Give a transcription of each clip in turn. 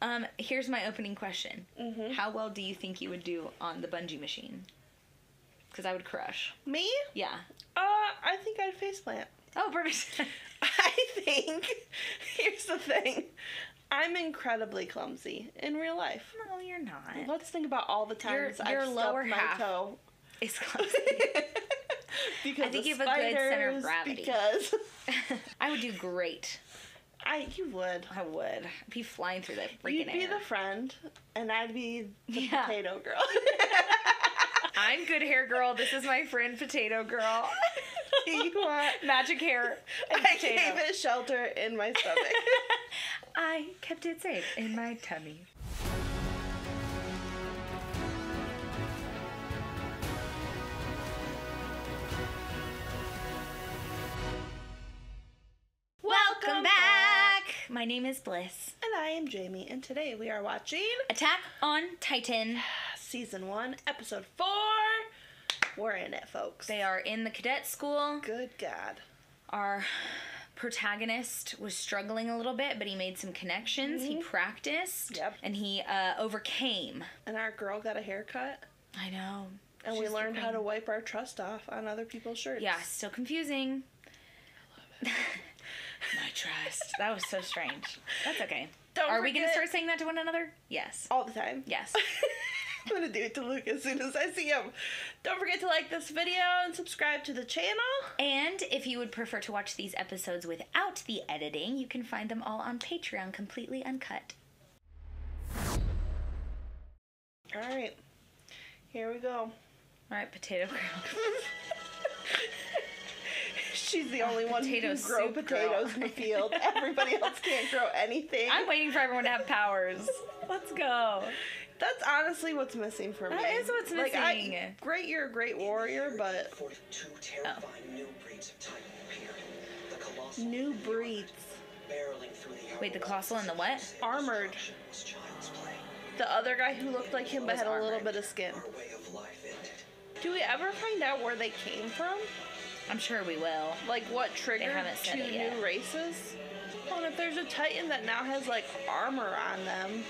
Um, here's my opening question. Mhm. How well do you think you would do on the bungee machine? Because I would crush. Me? Yeah. Uh, I think I'd faceplant. Oh, perfect. I think. Here's the thing. I'm incredibly clumsy in real life. no, you're not. Let's think about all the Your- times your I've lower stubbed my half. toe. It's clumsy. because I think you have a good center of gravity. Because I would do great. I, you would. I would. I'd be flying through that freaking You'd be air. the friend, and I'd be the Yeah. potato girl. I'm good hair girl. This is my friend Potato Girl. you want? Magic hair and I potato. gave it shelter in my stomach. I kept it safe in my tummy. My name is Bliss. and I am Jamie, and today we are watching Attack on Titan. season one, episode four. We're in it, folks. They are in the cadet school. Good God. Our protagonist was struggling a little bit, but he made some connections. He practiced. Yep. And he uh, overcame. And our girl got a haircut, I know. and we She's the learned how to wipe our trust off on other people's shirts. Yeah, still confusing. My trust. That was so strange. That's okay. Don't Are we going to start saying that to one another? Yes. all the time. Yes. I'm gonna do it to Luke as soon as I see him. Don't forget to like this video and subscribe to the channel. And if you would prefer to watch these episodes without the editing, you can find them all on Patreon completely uncut. All right, here we go. All right, Potato Girl. She's the only one who potato can grow potatoes girl. in the field. Everybody else can't grow anything. I'm waiting for everyone to have powers. Let's go. That's honestly what's missing for me. That is what's Like, I, missing. great, you're a great warrior, but For two terrifying new breeds of Titan appeared. New breeds. barreling through the Wait, the colossal and the what? Armored. was child's play. The other guy who looked like him but Was had a little bit of skin. Our way of life ended. Do we ever find out where they came from? I'm sure we will. Like what triggered two new races? Oh, and if there's a Titan that now has like armor on them,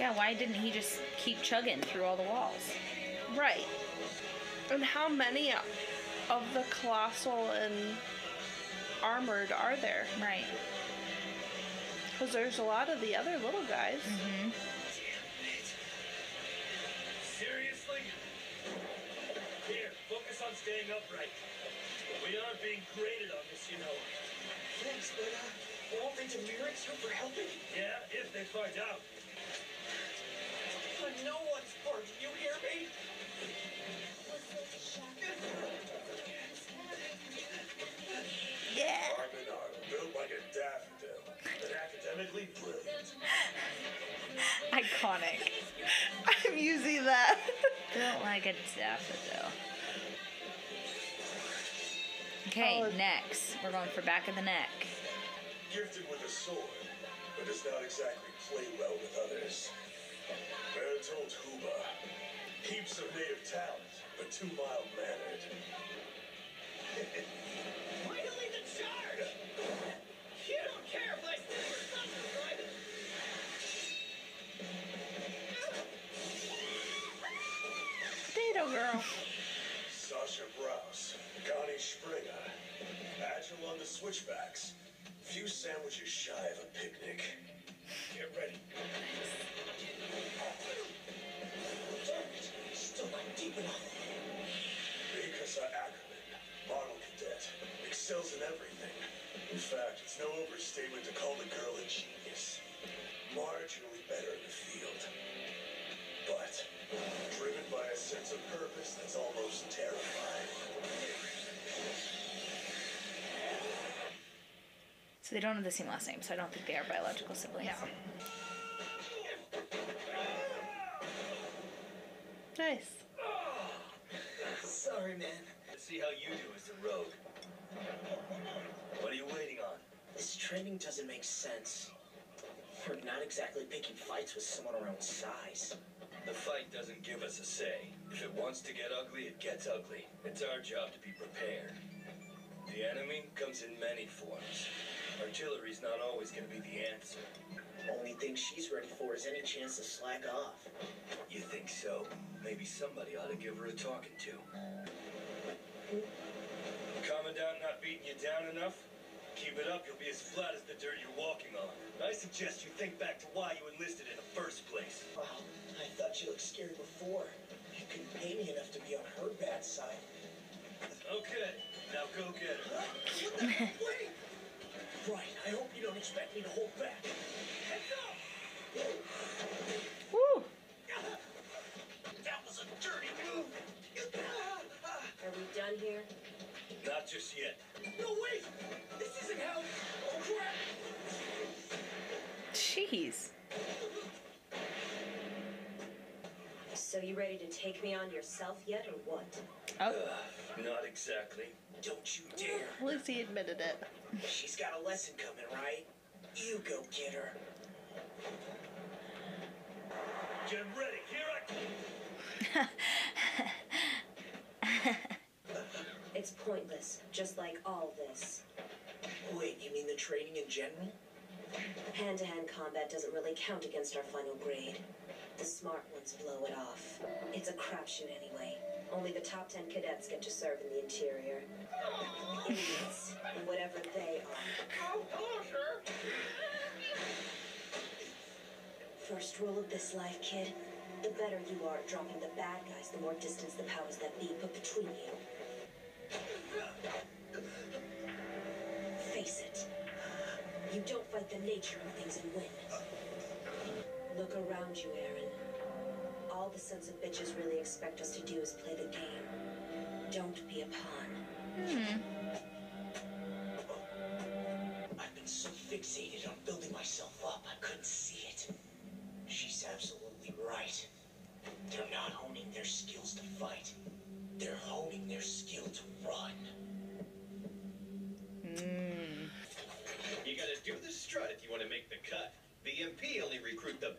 Yeah, why didn't he just keep chugging through all the walls? right? And how many of the colossal and armored are there? Right. Because there's a lot of the other little guys. Mm-hmm. On staying upright. We aren't being graded on this, you know. Thanks, but uh, won't they demerit you for helping? Yeah, if they find out. On no one's part, do you hear me? Yeah. Arm in arm, built like a daffodil, but academically brilliant. Iconic. I'm using that. Built like a daffodil. Okay, Oh. next. We're going for back of the neck. Gifted with a sword, but does not exactly play well with others. Bertolt Hoover. Heaps of native talent, but too mild-mannered. Finally the charge! You don't care if I steal your thunder, right? Potato girl. Sasha Braus, Connie Springer, agile on the switchbacks, few sandwiches shy of a picnic. Get ready. Still not deep enough. Mikasa Ackerman, model cadet, excels in everything. In fact, it's no overstatement to call the girl a genius. Marginally So they don't have the same last name, so I don't think they are biological siblings. Nice. Sorry, man. Let's see how you do as a rogue. What are you waiting on? This training doesn't make sense. We're not exactly picking fights with someone our own size. The fight doesn't give us a say. If it wants to get ugly, it gets ugly. It's our job to be prepared. The enemy comes in many forms. Artillery's not always going to be the answer. Only thing she's ready for is any chance to slack off. You think so? Maybe somebody ought to give her a talking to. Commandant not beating you down enough? Keep it up, you'll be as flat as the dirt you're walking on. I suggest you think back to why you enlisted in the first place. Wow, I thought you looked scared before. You couldn't pay me enough to be on her bad side. Okay, now go get her. What the hell? Wait! Right, I hope you don't expect me to hold back. Heads up! Woo! That was a dirty move! Are we done here? Not just yet. No, wait! This isn't how... Oh, crap! Jeez. So you ready to take me on yourself yet, or what? Oh, Not exactly. Don't you mm, dare! at least he admitted it. She's got a lesson coming, right? You go get her. Get ready, here I It's pointless, just like all this. Wait, you mean the training in general? Hand to hand combat doesn't really count against our final grade. The smart ones blow it off. It's a crapshoot anyway. Only the top 10 cadets get to serve in the interior. Idiots, whatever they are. First rule of this life, kid. The better you are at dropping the bad guys, the more distance the powers that be put between you. Face it. You don't fight the nature of things and win. Look around you, Eren. All the sons of bitches really expect us to do is play the game. Don't be a pawn. Hmm. I've been so fixated on building myself up, I couldn't see it. She's absolutely right. They're not honing their skills to fight. They're honing their skill to run. You gotta do the strut if you want to make the cut. The MP only recruit the best.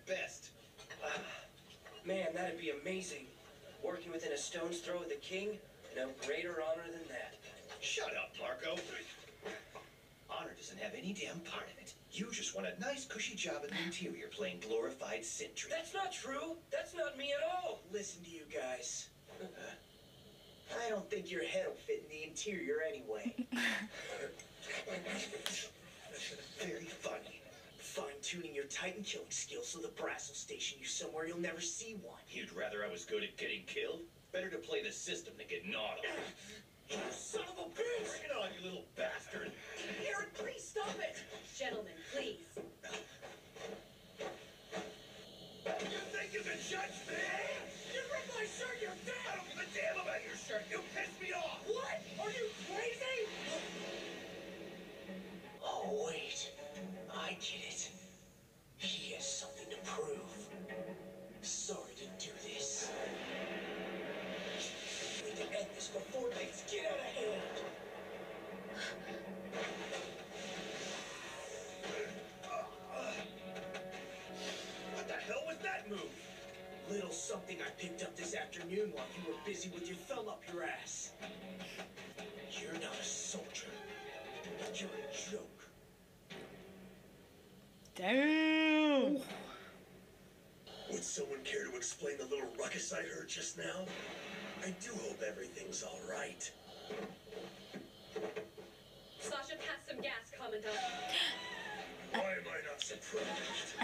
Man, that'd be amazing. Working within a stone's throw of the king? No greater honor than that. Shut up, Marco. Honor doesn't have any damn part in it. You just want a nice, cushy job in the interior playing glorified sentry. That's not true. That's not me at all. Listen to you guys. I don't think your head will fit in the interior anyway. Very funny. Fine tuning your Titan killing skills so the brass will station you somewhere you'll never see one. You'd rather I was good at getting killed? Better to play the system than get gnawed on. You son of a bitch! Bring it on, you little bastard. Eren, please stop it! Gentlemen, please. thumb up your ass. You're not a soldier. But you're a joke. Damn. Would someone care to explain the little ruckus I heard just now? I do hope everything's all right. Sasha, pass some gas, Commandant. Why am I not surprised?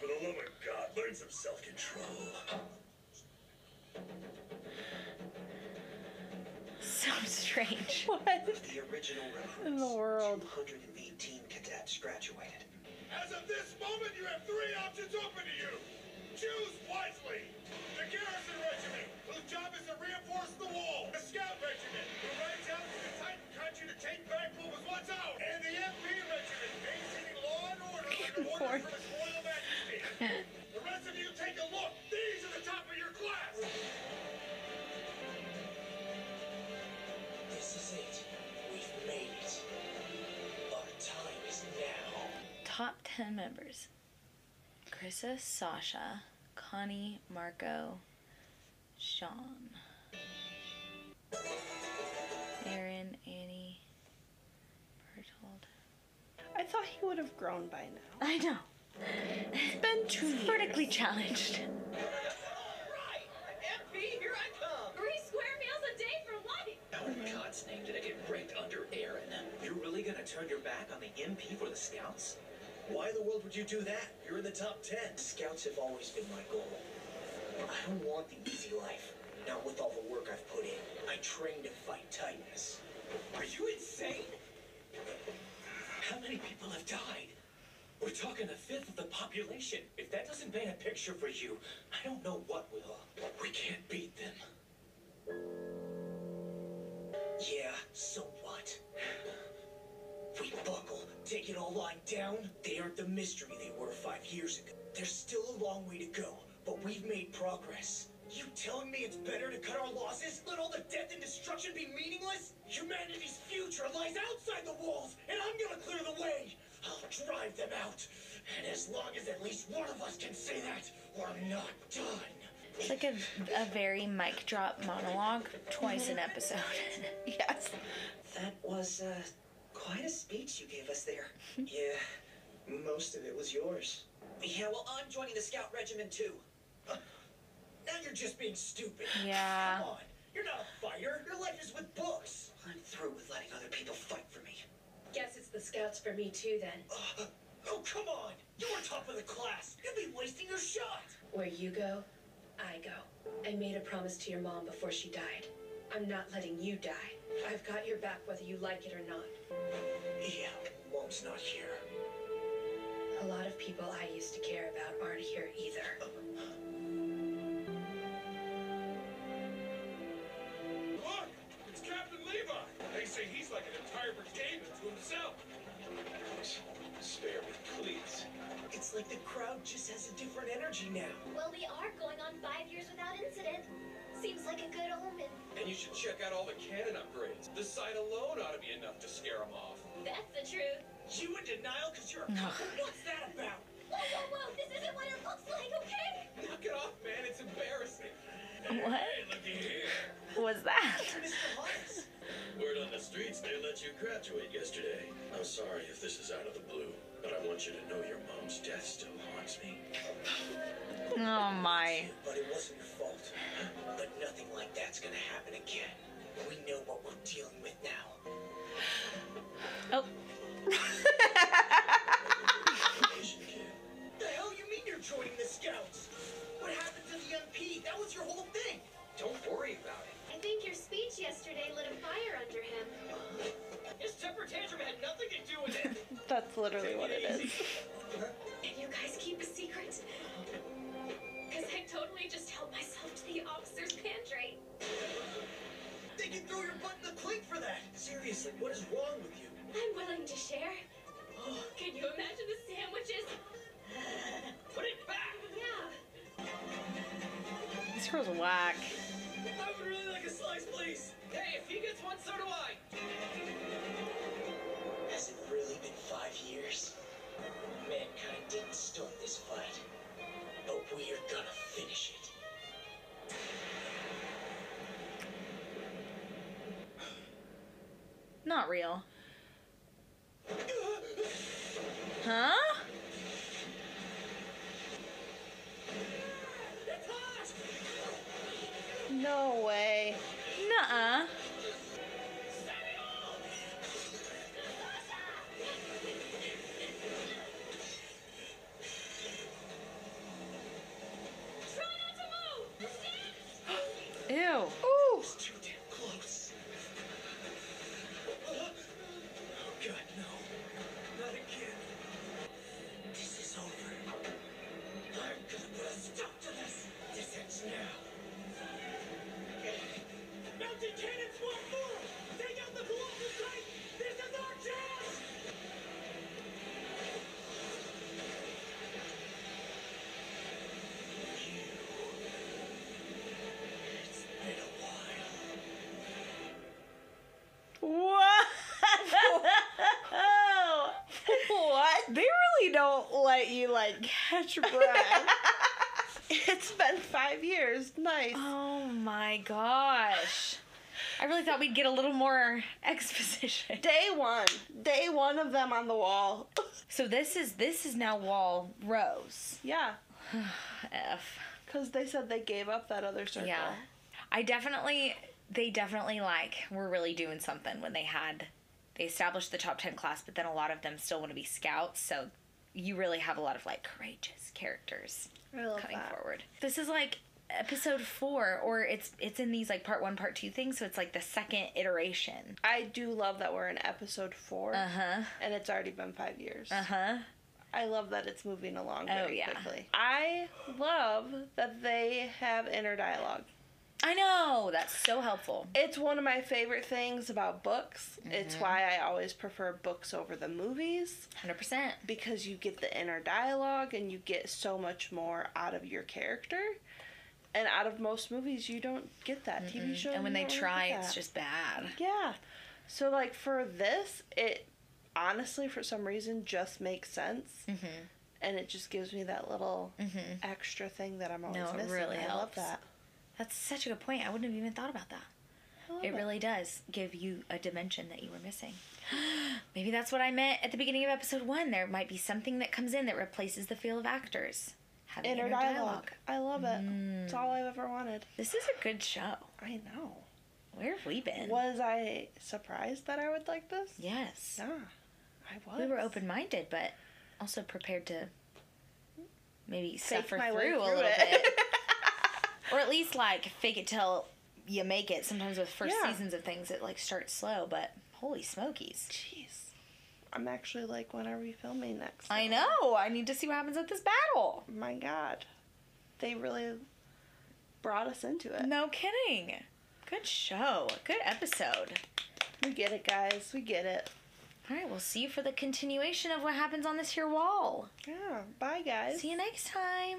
For the love of God, learn some self-control. So strange. What? The original recruits. In the world. 218 cadets graduated. As of this moment, you have three options open to you. Choose wisely. The Garrison Regiment, whose job is to reinforce the wall. The Scout Regiment, who rides out to the Titan country to take back what was once ours. And the MP Regiment, maintaining law and order under orders from His Royal Majesty. the rest of you take a look. Top 10 members Krista, Sasha, Connie, Marco, Jean, Eren, Annie, Bertolt. I thought he would have grown by now. I know. It's been two years. Vertically challenged. Right! MP, here I come! Three square meals a day for life! How in God's name did I get ranked under Eren? You're really gonna turn your back on the MP for the Scouts? Why in the world would you do that? You're in the top 10. Scouts have always been my goal. I don't want the easy life. Not with all the work I've put in. I train to fight Titans. Are you insane? How many people have died? We're talking a fifth of the population. If that doesn't paint a picture for you, I don't know what will. We can't beat them. Yeah, so what? We buckle, take it all lying down. They aren't the mystery they were five years ago. There's still a long way to go, but we've made progress. You telling me it's better to cut our losses? Let all the death and destruction be meaningless? Humanity's future lies outside the walls, and I'm gonna clear the way. I'll drive them out. And as long as at least one of us can say that, we're not done. It's like a, a very mic drop monologue twice an episode. Yes. That was, uh, quite a speech you gave us there. yeah, most of it was yours. Yeah, well, I'm joining the scout regiment too. Uh, now you're just being stupid. Yeah. Come on, you're not a fighter. Your life is with books. I'm through with letting other people fight for me. Guess it's the scouts for me too then. Uh, oh, come on. You're top of the class. You'd be wasting your shot. Where you go, I go. I made a promise to your mom before she died. I'm not letting you die. I've got your back whether you like it or not. Yeah, Mom's not here. A lot of people I used to care about aren't here either. Look! It's Captain Levi! They say he's like an entire brigade to himself. Spare me, please. It's like the crowd just has a different energy now. Well, we are going on five years without incident. Seems like a good omen. And you should check out all the cannon upgrades. The sight alone ought to be enough to scare them off. That's the truth. You in denial because you're a No. couple? What's that about? Whoa, whoa, whoa! This isn't what it looks like, okay? Knock it off, man. It's embarrassing. What Hey, looky here. was that? Mr. Hannes. Word on the streets, they let you graduate yesterday. I'm sorry if this is out of the blue, but I want you to know your mom's death still haunts me. Oh my. But it wasn't your fault. But nothing like that's gonna happen again. We know what we're dealing with now. Oh, The hell you mean you're joining the scouts? What happened to the MP? That was your whole thing. Don't worry about it. I think your speech yesterday lit a fire under him. His temper tantrum had nothing to do with it. That's literally what it is. The officer's pantry. They can throw your butt in the clink for that. Seriously, what is wrong with you? I'm willing to share. Oh, can you imagine the sandwiches? Put it back. Yeah. this girl's whack. I would really like a slice, please. Hey, if he gets one, so do I. Not real. Like catch breath. it's been five years. Nice. Oh my gosh. I really thought we'd get a little more exposition. Day one. Day one of them on the wall. So this is this is now Wall Rose. yeah. F. Because they said they gave up that other circle. Yeah. I definitely they definitely like were really doing something when they had they established the top 10 class but then a lot of them still want to be scouts so you really have a lot of like courageous characters coming that. forward. This is like episode 4 or it's it's in these like part 1 part 2 things so it's like the second iteration. I do love that we're in episode four, Uh-huh. and it's already been five years. Uh-huh. I love that it's moving along very Oh, very yeah. quickly. I love that they have inner dialogue. I know. That's so helpful. It's one of my favorite things about books. It's Mm-hmm. why I always prefer books over the movies 100%. because you get the inner dialogue and you get so much more out of your character. And out of most movies, you don't get that. TV shows, And when they really try it's just bad. Yeah. So like for this, it honestly for some reason just makes sense. Mhm. And it just gives me that little Mhm. extra thing that I'm always No, it missing. really I love that. That's such a good point. I wouldn't have even thought about that. I love It really does give you a dimension that you were missing. Maybe that's what I meant at the beginning of episode one. There might be something that comes in that replaces the feel of actors. Having Inner dialogue. I love it. It's all mm. I've ever wanted. This is a good show. I know. Where have we been? Was I surprised that I would like this? Yes. Yeah. I was. We were open minded, but also prepared to maybe Fake suffer through, way a little it. bit. or at least like fake it till you make it. Sometimes with first Yeah. seasons of things it like starts slow, but holy smokies. Jeez. I'm actually like, when are we filming next? I know. I need to see what happens at this battle. My God. They really brought us into it. No kidding. Good show. Good episode. We get it, guys. We get it. All right, we'll see you for the continuation of what happens on this here wall. Yeah. Bye, guys. See you next time.